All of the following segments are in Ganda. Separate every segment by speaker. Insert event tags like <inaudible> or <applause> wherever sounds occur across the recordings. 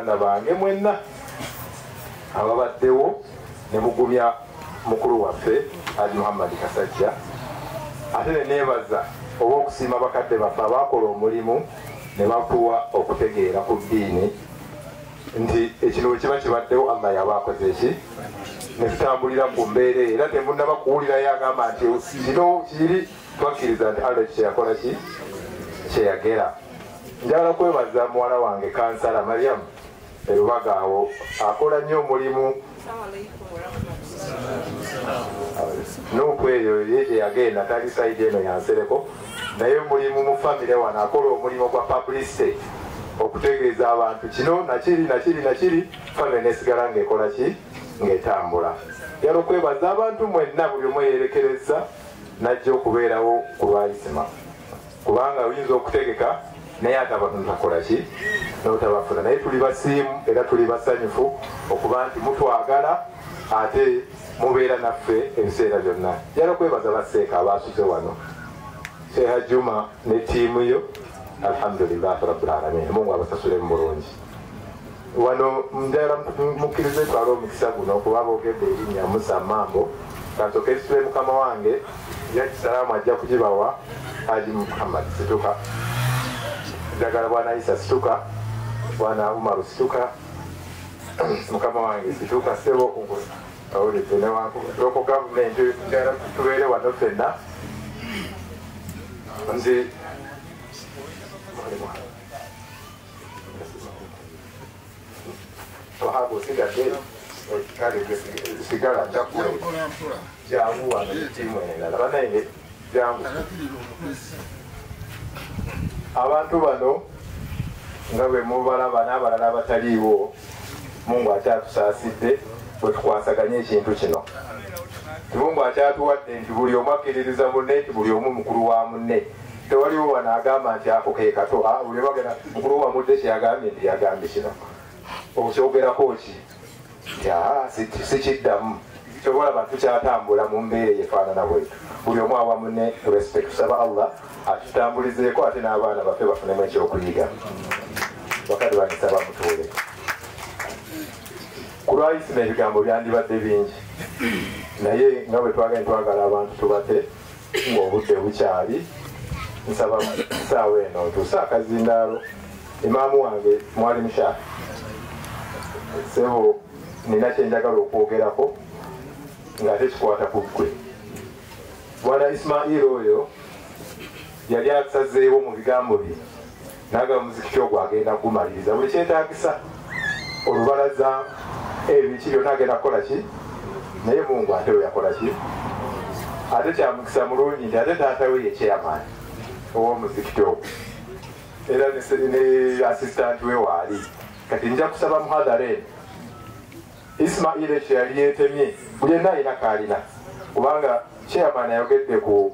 Speaker 1: baganda bange mwenna. Ababaddewo ne mugumya mukulu waffe ali muhammadi kasajja. Ate ne neebaza oba okusiima bakadde baffe abakola omulimu ne bakuwa okutegeera ku ddiini nti ekino kiba kibaddewo allah yaba akoze eki netutambulira ku mbeera era temunaba kuwulirayo agamba nti kino kiri? Twakkiriza nti allah kyeyakola ki? Kyeyagera njagala kwebaza muwala wange kansala mariamu erubaga awo. Akola nnyo omulimu. Nuku eyo ye gyeyagenda tali saidi eno yansereko. Naye mulimu mu famire wano akola omulimu gwa publicity okutegeeza abantu kino nakiri nakiri nakiri famire nesigala ngaekola ki? Ngaetambula yala okwebaza abantu mwenna buli omu eyerekereza najja okubeerawo ku lwaisima kubanga oyinza okutegeka naye ate abantu takola ki? Notabafuna naye tuli basiimu era tuli basanyufu okuba nti mutwagala ate mubeera naffe ebiseera byonna. Jala okwebaza baseeka abasuze wano. Sheha juma ne tiimu yo alhamdulilahi rabilalamin mungu abasasule mu bulungi. Wano njagala mukkirize twala omukisa guno kuba boogedde erinnya musa mambo kansooka ekisule mukama wange yakisalaamu ajja kugibawa haji muhammad situka njagala bwana isa situka bwana umaru situka mukama wange situka sebo awulidde newankoko gavumenti njagala tubeere wano fenna nzi wahaba osigadde kale sigala njakule jangu wano tiimu endala banaye jangu abantu bano nga bwe mubalaba n'abalala abataliiwo mungu akyatusaasidde bwe tukwasaganya ekintu kino. Mungu akyatuwadde nti buli omu akkiririza munne nti buli omu mukulu wa munne. Tewaliwo wano agamba nti ako ke kato. Buli bagenda mukulu wa mudde kyeyagambye nti yagambye kino. Okyogerako ki sikiddamu kyobalaba tukyatambula mu mbeera eyefaanana bwetu buli omu awa munne respect tusaba allah atutambulizeeko ate n'abaana baffe bafunemu ekyokuyiga. Bakadi banisaba mutuule. Ku lwayisima ebigambo byandibadde bingi. Naye nga bwe twaganye twagala abantu tubate ngaobudde bukyali nsaba saawa eno tuuse akazindaalo. Imaamu wange mwali musha sebo nina kyenjagala okwogerako ngaate kikwata ku ggwe bwana isimairi oyo yali asazeewo mu bigambo bye naga muzikiti ogwo agenda kugumaliriza buli kyetagisa olubalaza ebiki byonna agenda kukola ki? Naye mungu ate we yakola ki? Ate kyamukisa mulungi nti ate taatawe yekyeyamaani ow'omuzikiti ogwo era ne asistanti we waali. Kati nja kusaba muhadhara eno isimairi ekyo yali yetemye. Buli enna alina kaalina kubanga chairman ayogedde ku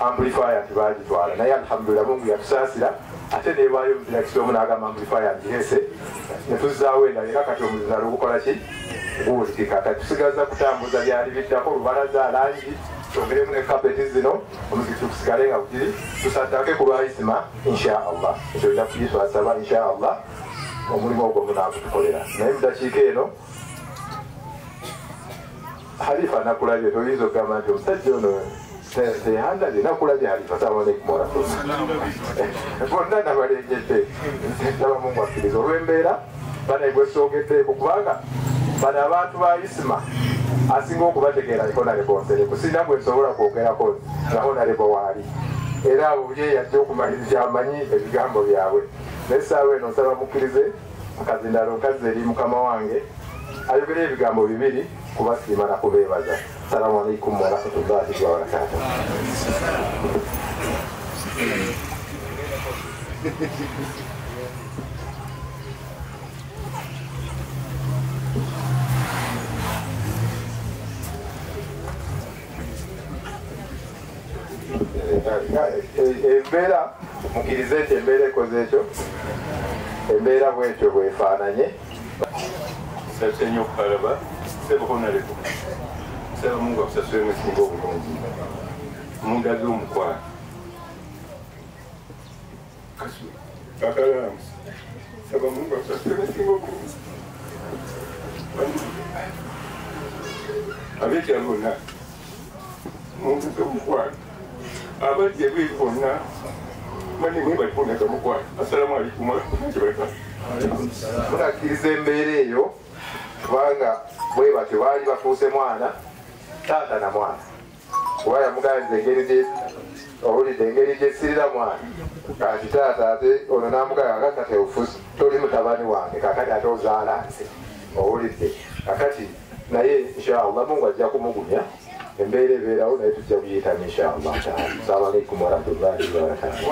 Speaker 1: amplifier nti bagitwala naye alhamdulillah mungu yatusaasira. Ate nebayo omuzinakisi omu nagamba amplifier ngihese netuzaawo endala. Era kati omuzinalo gukola ki? Guwulikika kati tusigaza kutambuza byali biddako olubalaza langi twongeremu ne kapeti zino. Omuzikiti tukusigale nga bukiri tusaddake ku lwaisima insha allah. Ekyo ja kuyiswasaba insha allah omulimu ogwo munagutukolera naye mudakiika eno halifa nakulabye toyinza okugamba nti omusajja ono tehandabye nakulabye halifa warahmatullah <laughs> bonna nabalengedde naba mumwakkiriza olw'embeera banaye gwesogeddeeko kubanga bano abantu ba isima asinga okubategeera honarebo nsereko sina bwe nsobola kwogerako nga honarebo waali era abo ye yajja okumaliriza amanyi ebigambo byabwe naye saawa eno nsaba mukkirize mukazindalo nkazi eri mukama wange ayogera ebigambo bibiri kubasiima nakubeebaza salamu alaikum warahmatullahi wabarakatu <laughs> embeera mukirize nti embeera ekoze ekyo. Embeera bwetyo bwefaananye. Sasenyo okukalaba sebuhonaleko saba mungu akusasule mwesinga obulungi. Mundaze omukwano. Akalamu
Speaker 2: saba mungu asasire basinga obulungi. Abetya bonna munguza omukwano abajja bwe bonna mani mwe bali boneka mukwano assalamu alaikum. Warahmatullahi wabarakatuh
Speaker 1: munakkiriza embeera eyo kubanga bwe batyo baali bafuuse mwana taata na mwana. Kuba yamuganza engeri gye owulidde engeri gyesirira mwana. Kati taata ate ono namugaa kakati ofusi toli mutabani wange kakati ate ozaala nze owulidde. Kakati naye inshallah mungu ajja kumugumya embeera ebeerawo naye tujja kuyitamu inshallah taala assalamu alaikum warahmatullahi wabarakatu